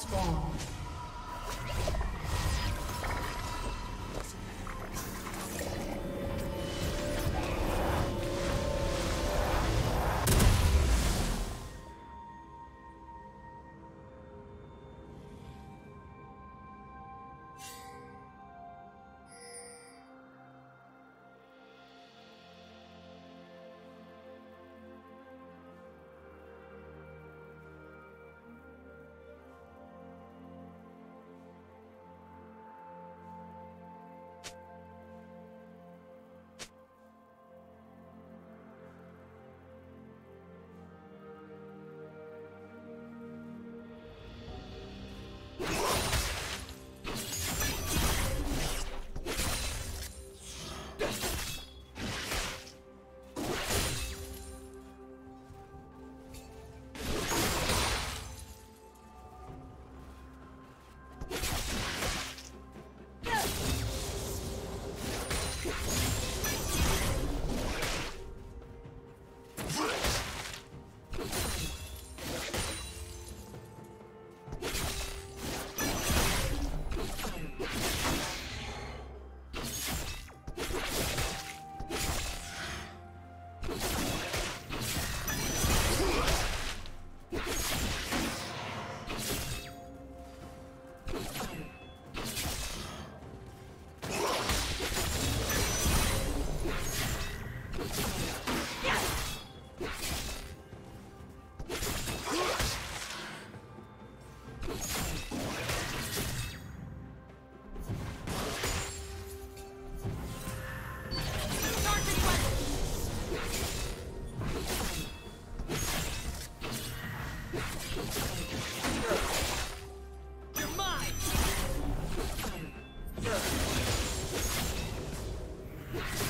spawn. you Yeah.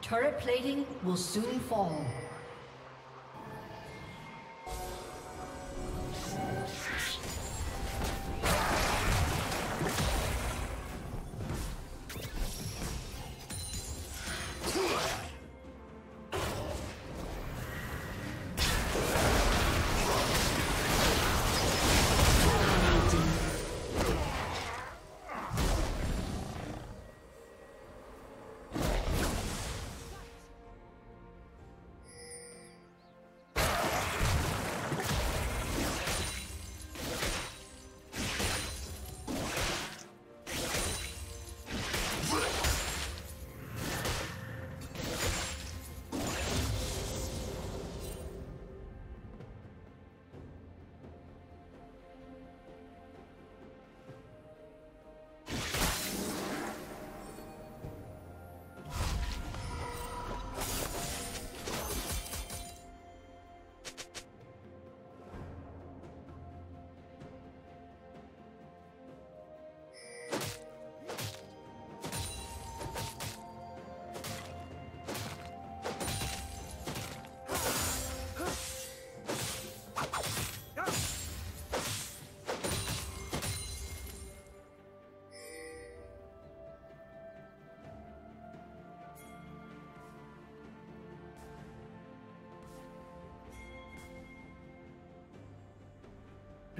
Turret plating will soon fall.